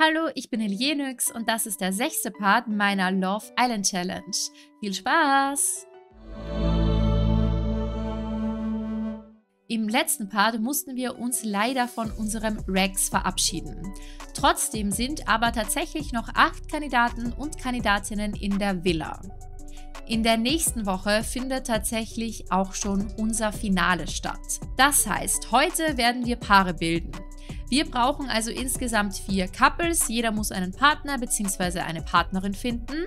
Hallo, ich bin Elienix und das ist der sechste Part meiner Love Island Challenge. Viel Spaß! Im letzten Part mussten wir uns leider von unserem Rex verabschieden. Trotzdem sind aber tatsächlich noch acht Kandidaten und Kandidatinnen in der Villa. In der nächsten Woche findet tatsächlich auch schon unser Finale statt. Das heißt, heute werden wir Paare bilden. Wir brauchen also insgesamt vier Couples. Jeder muss einen Partner bzw. eine Partnerin finden.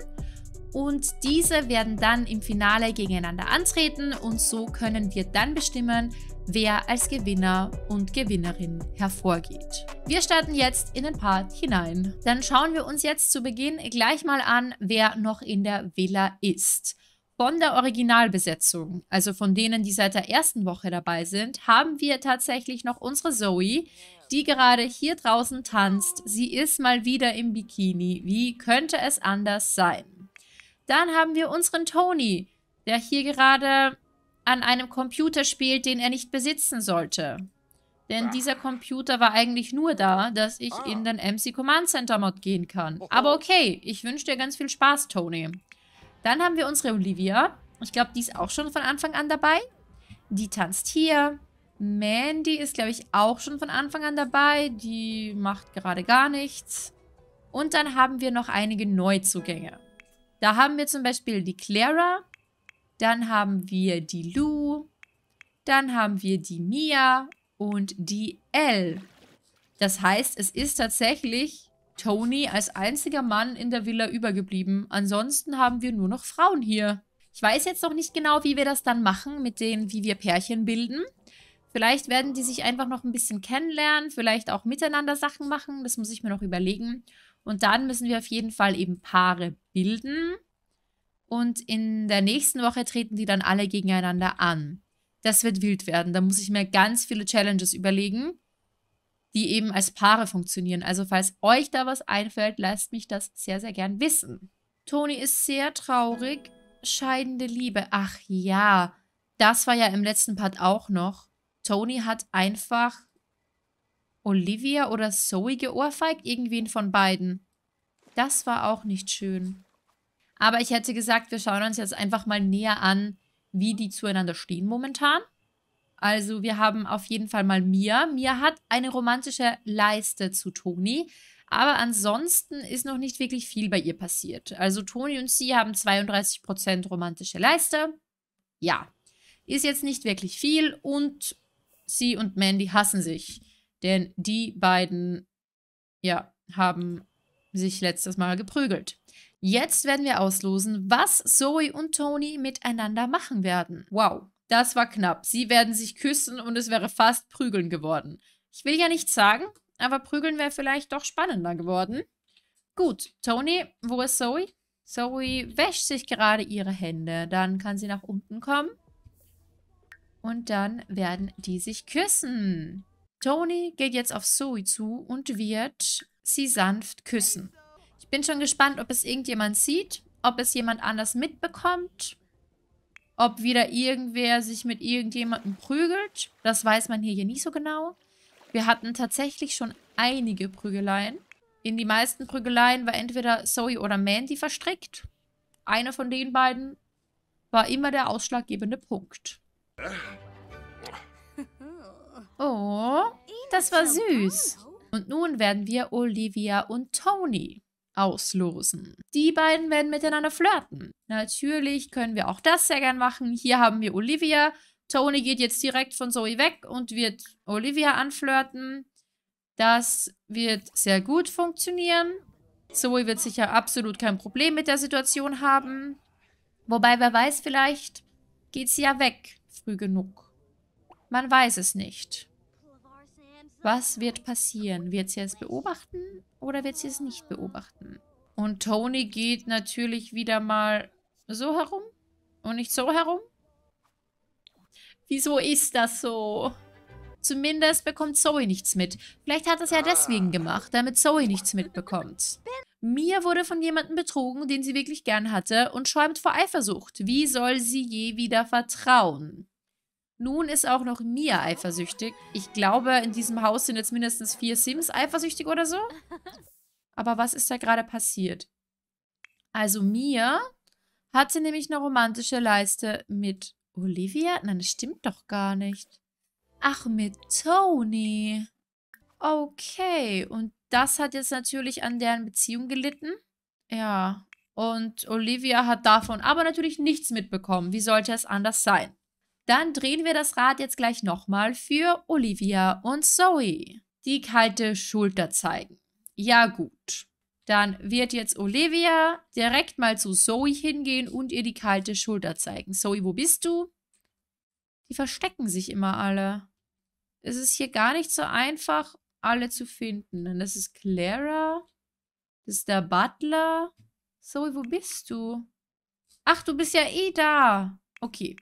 Und diese werden dann im Finale gegeneinander antreten und so können wir dann bestimmen, wer als Gewinner und Gewinnerin hervorgeht. Wir starten jetzt in den Part hinein. Dann schauen wir uns jetzt zu Beginn gleich mal an, wer noch in der Villa ist. Von der Originalbesetzung, also von denen, die seit der ersten Woche dabei sind, haben wir tatsächlich noch unsere Zoe, die gerade hier draußen tanzt. Sie ist mal wieder im Bikini. Wie könnte es anders sein? Dann haben wir unseren Tony, der hier gerade an einem Computer spielt, den er nicht besitzen sollte. Denn dieser Computer war eigentlich nur da, dass ich in den MC Command Center Mod gehen kann. Aber okay, ich wünsche dir ganz viel Spaß, Tony. Dann haben wir unsere Olivia. Ich glaube, die ist auch schon von Anfang an dabei. Die tanzt hier. Mandy ist, glaube ich, auch schon von Anfang an dabei. Die macht gerade gar nichts. Und dann haben wir noch einige Neuzugänge. Da haben wir zum Beispiel die Clara. Dann haben wir die Lou. Dann haben wir die Mia und die Elle. Das heißt, es ist tatsächlich Tony als einziger Mann in der Villa übergeblieben. Ansonsten haben wir nur noch Frauen hier. Ich weiß jetzt noch nicht genau, wie wir das dann machen mit denen, wie wir Pärchen bilden. Vielleicht werden die sich einfach noch ein bisschen kennenlernen, vielleicht auch miteinander Sachen machen. Das muss ich mir noch überlegen. Und dann müssen wir auf jeden Fall eben Paare bilden. Und in der nächsten Woche treten die dann alle gegeneinander an. Das wird wild werden. Da muss ich mir ganz viele Challenges überlegen, die eben als Paare funktionieren. Also falls euch da was einfällt, lasst mich das sehr, sehr gern wissen. Toni ist sehr traurig. Scheidende Liebe. Ach ja, das war ja im letzten Part auch noch. Tony hat einfach Olivia oder Zoe geohrfeigt, irgendwen von beiden. Das war auch nicht schön. Aber ich hätte gesagt, wir schauen uns jetzt einfach mal näher an, wie die zueinander stehen momentan. Also wir haben auf jeden Fall mal Mia. Mia hat eine romantische Leiste zu Toni. Aber ansonsten ist noch nicht wirklich viel bei ihr passiert. Also Toni und sie haben 32% romantische Leiste. Ja, ist jetzt nicht wirklich viel und sie und Mandy hassen sich. Denn die beiden, ja, haben sich letztes Mal geprügelt. Jetzt werden wir auslosen, was Zoe und Tony miteinander machen werden. Wow, das war knapp. Sie werden sich küssen und es wäre fast prügeln geworden. Ich will ja nichts sagen, aber prügeln wäre vielleicht doch spannender geworden. Gut, Tony, wo ist Zoe? Zoe wäscht sich gerade ihre Hände. Dann kann sie nach unten kommen. Und dann werden die sich küssen. Tony geht jetzt auf Zoe zu und wird sie sanft küssen. Ich bin schon gespannt, ob es irgendjemand sieht, ob es jemand anders mitbekommt, ob wieder irgendwer sich mit irgendjemandem prügelt. Das weiß man hier, hier nicht so genau. Wir hatten tatsächlich schon einige Prügeleien. In die meisten Prügeleien war entweder Zoe oder Mandy verstrickt. Einer von den beiden war immer der ausschlaggebende Punkt. Oh, das war süß. Und nun werden wir Olivia und Tony auslosen. Die beiden werden miteinander flirten. Natürlich können wir auch das sehr gern machen. Hier haben wir Olivia. Tony geht jetzt direkt von Zoe weg und wird Olivia anflirten. Das wird sehr gut funktionieren. Zoe wird sicher absolut kein Problem mit der Situation haben. Wobei, wer weiß, vielleicht geht sie ja weg früh genug. Man weiß es nicht. Was wird passieren? Wird sie es beobachten oder wird sie es nicht beobachten? Und Tony geht natürlich wieder mal so herum und nicht so herum. Wieso ist das so? Zumindest bekommt Zoe nichts mit. Vielleicht hat er es ja deswegen gemacht, damit Zoe nichts mitbekommt. Mia wurde von jemandem betrogen, den sie wirklich gern hatte und schäumt vor Eifersucht. Wie soll sie je wieder vertrauen? Nun ist auch noch Mia eifersüchtig. Ich glaube, in diesem Haus sind jetzt mindestens vier Sims eifersüchtig oder so. Aber was ist da gerade passiert? Also Mia hatte nämlich eine romantische Leiste mit Olivia? Nein, das stimmt doch gar nicht. Ach, mit Tony. Okay, und das hat jetzt natürlich an deren Beziehung gelitten. Ja, und Olivia hat davon aber natürlich nichts mitbekommen. Wie sollte es anders sein? Dann drehen wir das Rad jetzt gleich nochmal für Olivia und Zoe. Die kalte Schulter zeigen. Ja gut. Dann wird jetzt Olivia direkt mal zu Zoe hingehen und ihr die kalte Schulter zeigen. Zoe, wo bist du? Die verstecken sich immer alle. Es ist hier gar nicht so einfach, alle zu finden. Und das ist Clara. Das ist der Butler. Zoe, wo bist du? Ach, du bist ja eh da. Okay.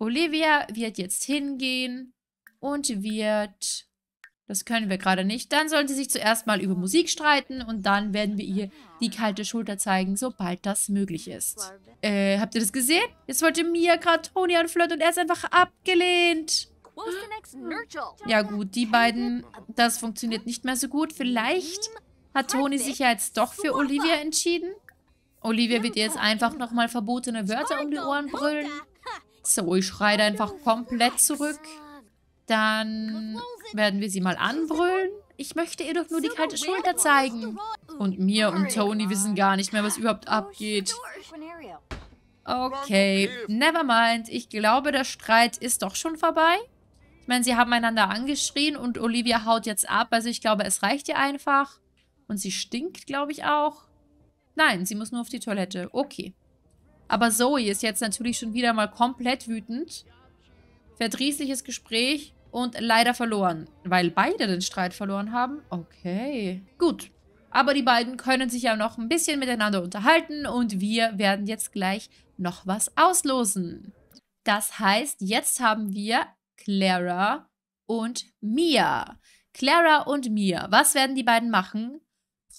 Olivia wird jetzt hingehen und wird... Das können wir gerade nicht. Dann sollen sie sich zuerst mal über Musik streiten und dann werden wir ihr die kalte Schulter zeigen, sobald das möglich ist. Äh, habt ihr das gesehen? Jetzt wollte Mia gerade Toni anflirten und er ist einfach abgelehnt. Ja gut, die beiden, das funktioniert nicht mehr so gut. Vielleicht hat Toni sich ja jetzt doch für Olivia entschieden. Olivia wird jetzt einfach nochmal verbotene Wörter um die Ohren brüllen. Zoe schreit einfach komplett zurück. Dann werden wir sie mal anbrüllen. Ich möchte ihr doch nur die kalte Schulter zeigen. Und mir und Tony wissen gar nicht mehr, was überhaupt abgeht. Okay, never mind. Ich glaube, der Streit ist doch schon vorbei. Ich meine, sie haben einander angeschrien und Olivia haut jetzt ab. Also ich glaube, es reicht ihr einfach. Und sie stinkt, glaube ich, auch. Nein, sie muss nur auf die Toilette. Okay. Aber Zoe ist jetzt natürlich schon wieder mal komplett wütend. Verdrießliches Gespräch und leider verloren. Weil beide den Streit verloren haben? Okay. Gut. Aber die beiden können sich ja noch ein bisschen miteinander unterhalten und wir werden jetzt gleich noch was auslosen. Das heißt, jetzt haben wir Clara und Mia. Clara und Mia. Was werden die beiden machen?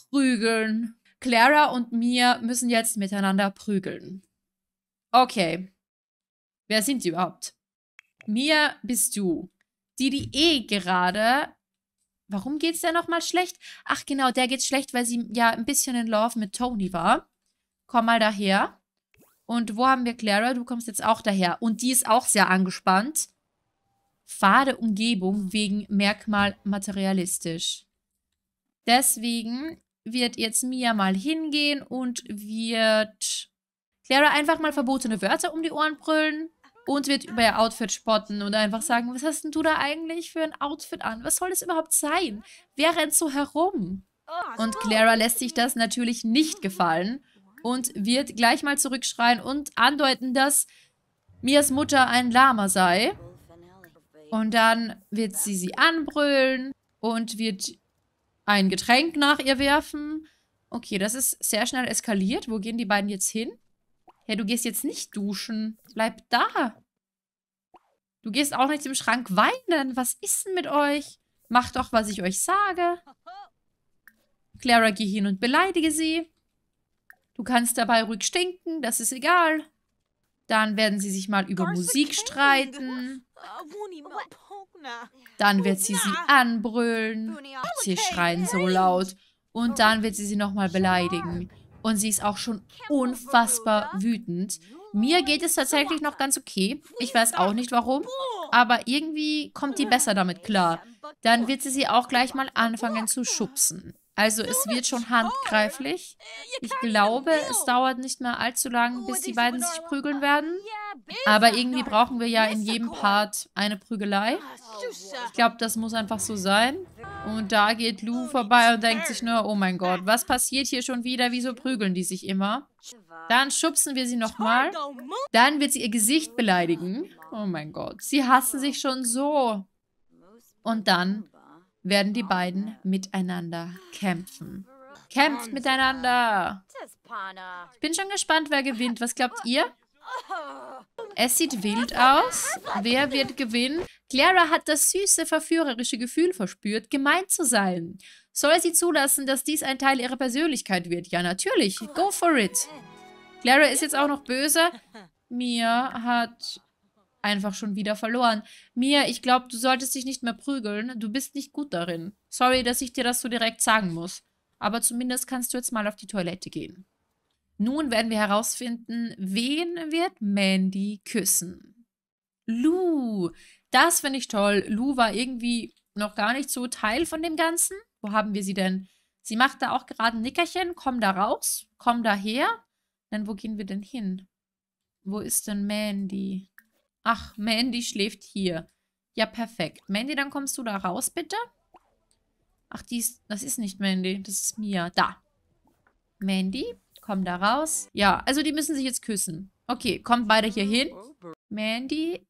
Prügeln. Clara und Mia müssen jetzt miteinander prügeln. Okay. Wer sind die überhaupt? Mia bist du. Die, die eh gerade... Warum geht's der nochmal schlecht? Ach genau, der geht schlecht, weil sie ja ein bisschen in Love mit Tony war. Komm mal daher. Und wo haben wir Clara? Du kommst jetzt auch daher. Und die ist auch sehr angespannt. Fade Umgebung wegen Merkmal materialistisch. Deswegen wird jetzt Mia mal hingehen und wird Clara einfach mal verbotene Wörter um die Ohren brüllen und wird über ihr Outfit spotten und einfach sagen, was hast denn du da eigentlich für ein Outfit an? Was soll das überhaupt sein? Wer rennt so herum? Und Clara lässt sich das natürlich nicht gefallen und wird gleich mal zurückschreien und andeuten, dass Mias Mutter ein Lama sei. Und dann wird sie sie anbrüllen und wird ein Getränk nach ihr werfen. Okay, das ist sehr schnell eskaliert. Wo gehen die beiden jetzt hin? Hey, du gehst jetzt nicht duschen. Bleib da. Du gehst auch nicht im Schrank weinen. Was ist denn mit euch? Macht doch, was ich euch sage. Clara, geh hin und beleidige sie. Du kannst dabei ruhig stinken, das ist egal. Dann werden sie sich mal über Musik streiten. Dann wird sie sie anbrüllen. Sie schreien so laut. Und dann wird sie sie nochmal beleidigen. Und sie ist auch schon unfassbar wütend. Mir geht es tatsächlich noch ganz okay. Ich weiß auch nicht warum. Aber irgendwie kommt die besser damit klar. Dann wird sie sie auch gleich mal anfangen zu schubsen. Also es wird schon handgreiflich. Ich glaube, es dauert nicht mehr allzu lang, bis die beiden sich prügeln werden. Aber irgendwie brauchen wir ja in jedem Part eine Prügelei. Ich glaube, das muss einfach so sein. Und da geht Lou vorbei und denkt sich nur, oh mein Gott, was passiert hier schon wieder? Wieso prügeln die sich immer? Dann schubsen wir sie nochmal. Dann wird sie ihr Gesicht beleidigen. Oh mein Gott, sie hassen sich schon so. Und dann werden die beiden miteinander kämpfen. Kämpft miteinander! Ich bin schon gespannt, wer gewinnt. Was glaubt ihr? Es sieht wild aus. Wer wird gewinnen? Clara hat das süße, verführerische Gefühl verspürt, gemein zu sein. Soll sie zulassen, dass dies ein Teil ihrer Persönlichkeit wird? Ja, natürlich. Go for it. Clara ist jetzt auch noch böse. Mia hat einfach schon wieder verloren. Mia, ich glaube, du solltest dich nicht mehr prügeln. Du bist nicht gut darin. Sorry, dass ich dir das so direkt sagen muss. Aber zumindest kannst du jetzt mal auf die Toilette gehen. Nun werden wir herausfinden, wen wird Mandy küssen. Lou. Das finde ich toll. Lou war irgendwie noch gar nicht so Teil von dem Ganzen. Wo haben wir sie denn? Sie macht da auch gerade ein Nickerchen. Komm da raus. Komm da her. Dann wo gehen wir denn hin? Wo ist denn Mandy? Ach, Mandy schläft hier. Ja, perfekt. Mandy, dann kommst du da raus, bitte. Ach, die ist, das ist nicht Mandy. Das ist Mia. Da. Mandy, komm da raus. Ja, also die müssen sich jetzt küssen. Okay, kommt beide hier hin. Mandy,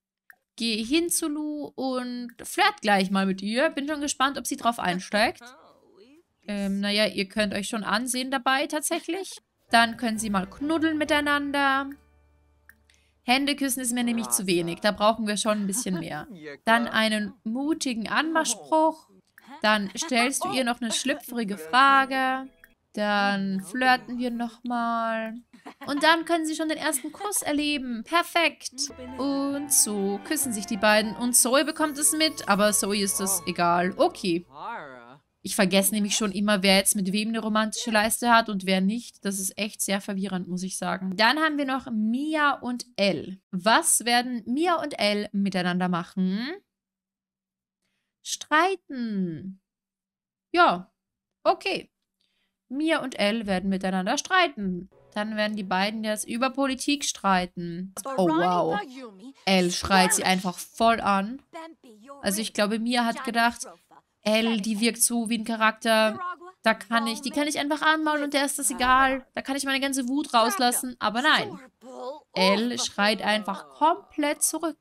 geh hin zu Lu und flirt gleich mal mit ihr. Bin schon gespannt, ob sie drauf einsteigt. Ähm, naja, ihr könnt euch schon ansehen dabei tatsächlich. Dann können sie mal knuddeln miteinander. Hände küssen ist mir nämlich zu wenig. Da brauchen wir schon ein bisschen mehr. Dann einen mutigen Anmachspruch. Dann stellst du ihr noch eine schlüpfrige Frage. Dann flirten wir nochmal. Und dann können sie schon den ersten Kuss erleben. Perfekt. Und so küssen sich die beiden. Und Zoe bekommt es mit, aber Zoe ist das egal. Okay. Ich vergesse nämlich schon immer, wer jetzt mit wem eine romantische Leiste hat und wer nicht. Das ist echt sehr verwirrend, muss ich sagen. Dann haben wir noch Mia und Elle. Was werden Mia und Elle miteinander machen? Streiten. Ja, okay. Mia und Elle werden miteinander streiten. Dann werden die beiden jetzt über Politik streiten. Oh, wow. Elle schreit sie einfach voll an. Also ich glaube, Mia hat gedacht, Elle, die wirkt so wie ein Charakter. Da kann ich, die kann ich einfach anmalen und der ist das egal. Da kann ich meine ganze Wut rauslassen. Aber nein. Elle schreit einfach komplett zurück.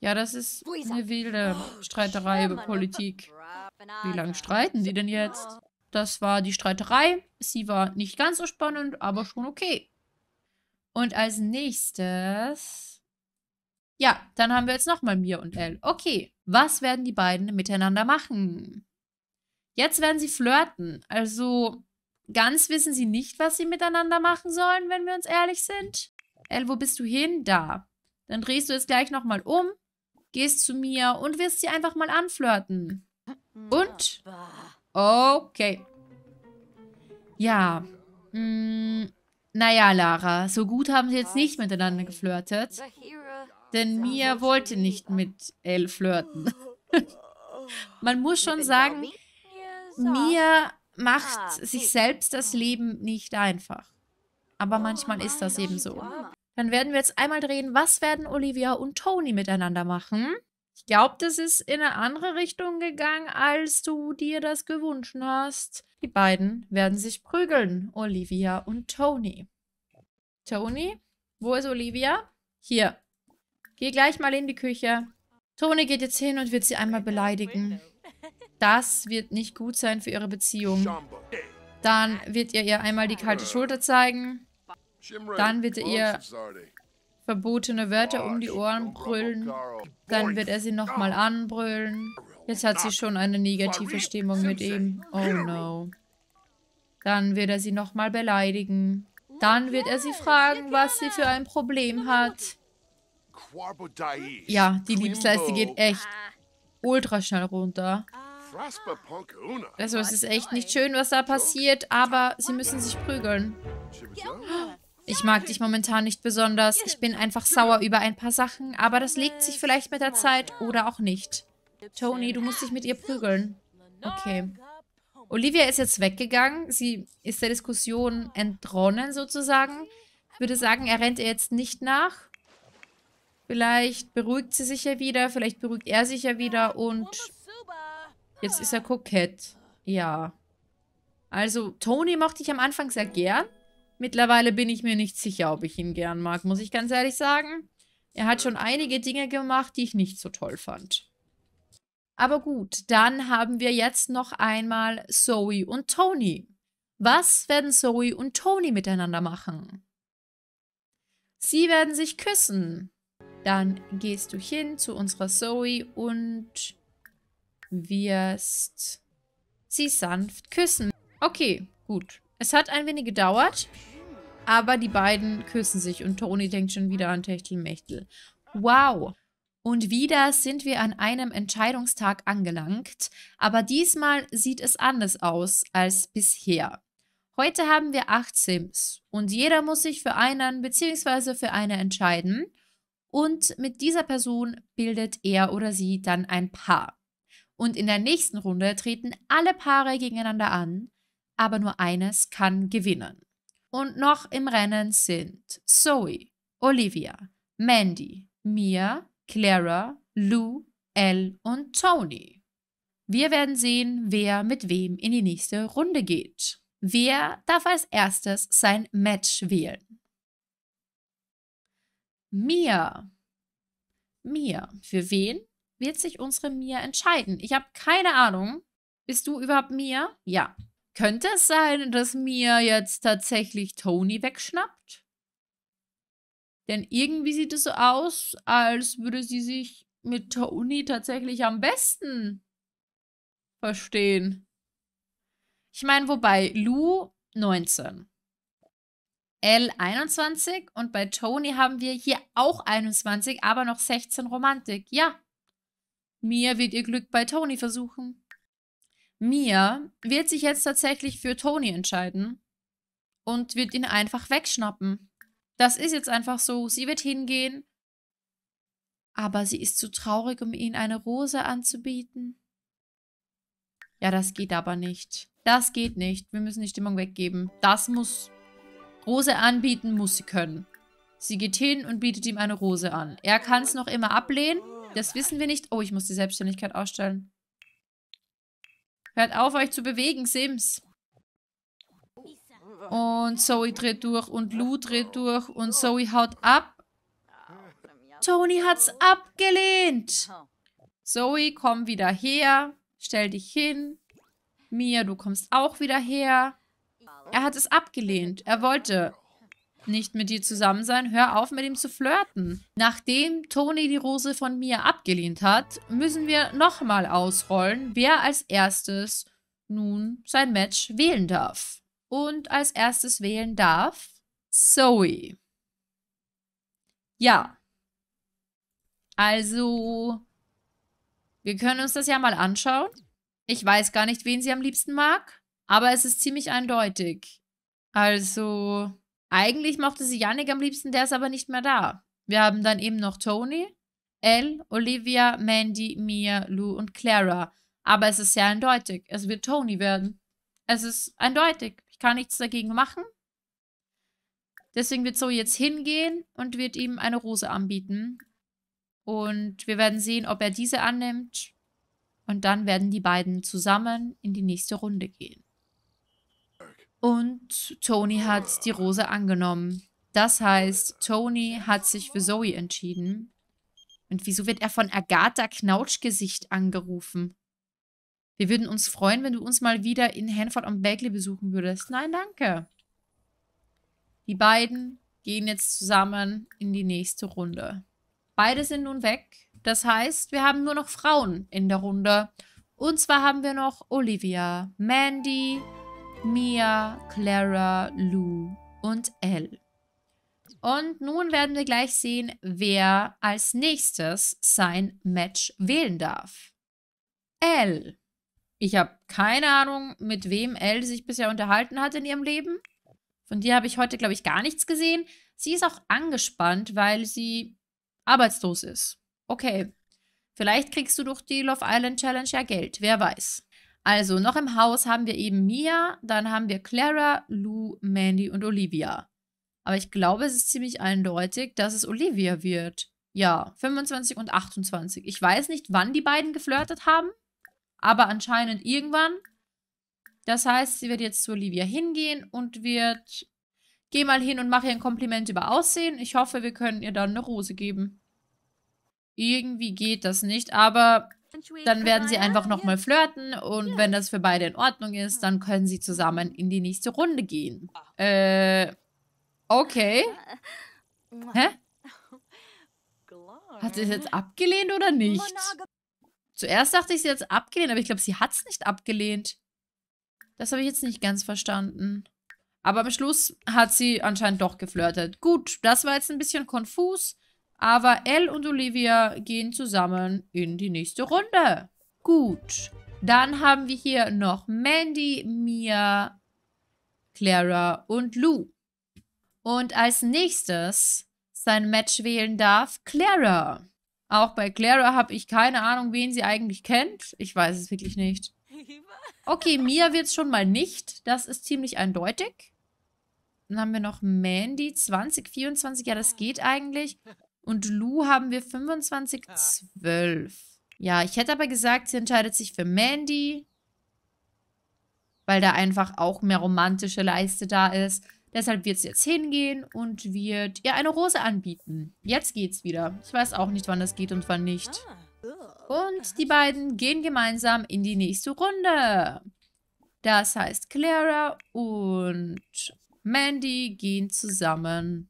Ja, das ist eine wilde Streiterei über Politik. Wie lange streiten die denn jetzt? Das war die Streiterei. Sie war nicht ganz so spannend, aber schon okay. Und als nächstes... Ja, dann haben wir jetzt nochmal Mir und Elle. Okay, was werden die beiden miteinander machen? Jetzt werden sie flirten. Also, ganz wissen sie nicht, was sie miteinander machen sollen, wenn wir uns ehrlich sind. Elle, wo bist du hin? Da. Dann drehst du jetzt gleich nochmal um, gehst zu mir und wirst sie einfach mal anflirten. Und? Okay. Ja. Hm, naja, Lara, so gut haben sie jetzt nicht miteinander geflirtet. Denn Mia wollte nicht mit Elle flirten. Man muss schon sagen, Mia macht sich selbst das Leben nicht einfach. Aber manchmal ist das eben so. Dann werden wir jetzt einmal drehen, was werden Olivia und Tony miteinander machen? Ich glaube, das ist in eine andere Richtung gegangen, als du dir das gewünscht hast. Die beiden werden sich prügeln, Olivia und Tony. Tony, wo ist Olivia? Hier. Geh gleich mal in die Küche. Tony geht jetzt hin und wird sie einmal beleidigen. Das wird nicht gut sein für ihre Beziehung. Dann wird er ihr einmal die kalte Schulter zeigen. Dann wird er ihr verbotene Wörter um die Ohren brüllen. Dann wird er sie nochmal anbrüllen. Jetzt hat sie schon eine negative Stimmung mit ihm. Oh no. Dann wird er sie nochmal beleidigen. Dann wird er sie fragen, was sie für ein Problem hat. Ja, die Liebesleiste geht echt ultra schnell runter. Also es ist echt nicht schön, was da passiert, aber sie müssen sich prügeln. Ich mag dich momentan nicht besonders. Ich bin einfach sauer über ein paar Sachen, aber das legt sich vielleicht mit der Zeit oder auch nicht. Tony, du musst dich mit ihr prügeln. Okay. Olivia ist jetzt weggegangen. Sie ist der Diskussion entronnen sozusagen. Ich würde sagen, er rennt ihr jetzt nicht nach. Vielleicht beruhigt sie sich ja wieder, vielleicht beruhigt er sich ja wieder und jetzt ist er kokett. Ja. Also, Tony mochte ich am Anfang sehr gern. Mittlerweile bin ich mir nicht sicher, ob ich ihn gern mag, muss ich ganz ehrlich sagen. Er hat schon einige Dinge gemacht, die ich nicht so toll fand. Aber gut, dann haben wir jetzt noch einmal Zoe und Tony. Was werden Zoe und Tony miteinander machen? Sie werden sich küssen. Dann gehst du hin zu unserer Zoe und wirst sie sanft küssen. Okay, gut. Es hat ein wenig gedauert. Aber die beiden küssen sich und Toni denkt schon wieder an Techtelmechtel. Wow. Und wieder sind wir an einem Entscheidungstag angelangt, aber diesmal sieht es anders aus als bisher. Heute haben wir acht Sims und jeder muss sich für einen bzw. für eine entscheiden und mit dieser Person bildet er oder sie dann ein Paar. Und in der nächsten Runde treten alle Paare gegeneinander an, aber nur eines kann gewinnen. Und noch im Rennen sind Zoe, Olivia, Mandy, Mia, Clara, Lou, Elle und Tony. Wir werden sehen, wer mit wem in die nächste Runde geht. Wer darf als erstes sein Match wählen? Mia. Mia. Für wen wird sich unsere Mia entscheiden? Ich habe keine Ahnung. Bist du überhaupt Mia? Ja. Könnte es sein, dass Mia jetzt tatsächlich Tony wegschnappt? Denn irgendwie sieht es so aus, als würde sie sich mit Tony tatsächlich am besten verstehen. Ich meine, wobei Lou 19, L 21 und bei Tony haben wir hier auch 21, aber noch 16 Romantik. Ja, Mia wird ihr Glück bei Tony versuchen. Mia wird sich jetzt tatsächlich für Tony entscheiden und wird ihn einfach wegschnappen. Das ist jetzt einfach so. Sie wird hingehen, aber sie ist zu traurig, um ihm eine Rose anzubieten. Ja, das geht aber nicht. Das geht nicht. Wir müssen die Stimmung weggeben. Das muss... Rose anbieten muss sie können. Sie geht hin und bietet ihm eine Rose an. Er kann es noch immer ablehnen. Das wissen wir nicht. Oh, ich muss die Selbstständigkeit ausstellen. Hört auf, euch zu bewegen, Sims. Und Zoe dreht durch und Lou dreht durch und Zoe haut ab. Tony hat's abgelehnt. Zoe, komm wieder her. Stell dich hin. Mia, du kommst auch wieder her. Er hat es abgelehnt. Er wollte nicht mit dir zusammen sein. Hör auf, mit ihm zu flirten. Nachdem Tony die Rose von Mia abgelehnt hat, müssen wir nochmal ausrollen, wer als erstes nun sein Match wählen darf und als erstes wählen darf Zoe. Ja. Also, wir können uns das ja mal anschauen. Ich weiß gar nicht, wen sie am liebsten mag, aber es ist ziemlich eindeutig. Also, eigentlich mochte sie Yannick am liebsten, der ist aber nicht mehr da. Wir haben dann eben noch Tony, Elle, Olivia, Mandy, Mia, Lou und Clara. Aber es ist sehr eindeutig. Es wird Tony werden. Es ist eindeutig kann nichts dagegen machen. Deswegen wird Zoe jetzt hingehen und wird ihm eine Rose anbieten. Und wir werden sehen, ob er diese annimmt. Und dann werden die beiden zusammen in die nächste Runde gehen. Und Tony hat die Rose angenommen. Das heißt, Tony hat sich für Zoe entschieden. Und wieso wird er von Agatha Knautschgesicht angerufen? Wir würden uns freuen, wenn du uns mal wieder in Hanford am Bagley besuchen würdest. Nein, danke. Die beiden gehen jetzt zusammen in die nächste Runde. Beide sind nun weg. Das heißt, wir haben nur noch Frauen in der Runde. Und zwar haben wir noch Olivia, Mandy, Mia, Clara, Lou und Elle. Und nun werden wir gleich sehen, wer als nächstes sein Match wählen darf. Elle. Ich habe keine Ahnung, mit wem Elle sich bisher unterhalten hat in ihrem Leben. Von dir habe ich heute, glaube ich, gar nichts gesehen. Sie ist auch angespannt, weil sie arbeitslos ist. Okay. Vielleicht kriegst du durch die Love Island Challenge ja Geld. Wer weiß. Also, noch im Haus haben wir eben Mia, dann haben wir Clara, Lou, Mandy und Olivia. Aber ich glaube, es ist ziemlich eindeutig, dass es Olivia wird. Ja, 25 und 28. Ich weiß nicht, wann die beiden geflirtet haben aber anscheinend irgendwann. Das heißt, sie wird jetzt zu Olivia hingehen und wird, geh mal hin und mach ihr ein Kompliment über Aussehen. Ich hoffe, wir können ihr dann eine Rose geben. Irgendwie geht das nicht, aber dann werden sie einfach nochmal flirten und wenn das für beide in Ordnung ist, dann können sie zusammen in die nächste Runde gehen. Äh, okay. Hä? Hat sie es jetzt abgelehnt oder nicht? Zuerst dachte ich, sie hat es abgelehnt, aber ich glaube, sie hat es nicht abgelehnt. Das habe ich jetzt nicht ganz verstanden. Aber am Schluss hat sie anscheinend doch geflirtet. Gut, das war jetzt ein bisschen konfus. Aber Elle und Olivia gehen zusammen in die nächste Runde. Gut. Dann haben wir hier noch Mandy, Mia, Clara und Lou. Und als nächstes sein Match wählen darf Clara. Auch bei Clara habe ich keine Ahnung, wen sie eigentlich kennt. Ich weiß es wirklich nicht. Okay, Mia wird es schon mal nicht. Das ist ziemlich eindeutig. Dann haben wir noch Mandy, 2024. Ja, das geht eigentlich. Und Lou haben wir 25, 12. Ja, ich hätte aber gesagt, sie entscheidet sich für Mandy. Weil da einfach auch mehr romantische Leiste da ist. Deshalb wird sie jetzt hingehen und wird ihr eine Rose anbieten. Jetzt geht's wieder. Ich weiß auch nicht, wann das geht und wann nicht. Und die beiden gehen gemeinsam in die nächste Runde. Das heißt, Clara und Mandy gehen zusammen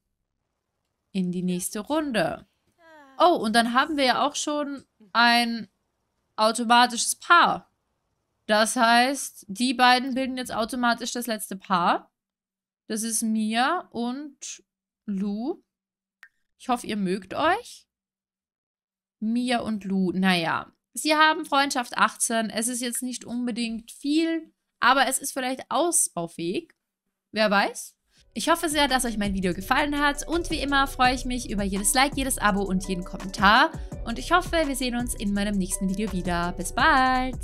in die nächste Runde. Oh, und dann haben wir ja auch schon ein automatisches Paar. Das heißt, die beiden bilden jetzt automatisch das letzte Paar. Das ist Mia und Lou. Ich hoffe, ihr mögt euch. Mia und Lou, naja. Sie haben Freundschaft 18. Es ist jetzt nicht unbedingt viel, aber es ist vielleicht ausbaufähig. Wer weiß? Ich hoffe sehr, dass euch mein Video gefallen hat und wie immer freue ich mich über jedes Like, jedes Abo und jeden Kommentar. Und ich hoffe, wir sehen uns in meinem nächsten Video wieder. Bis bald!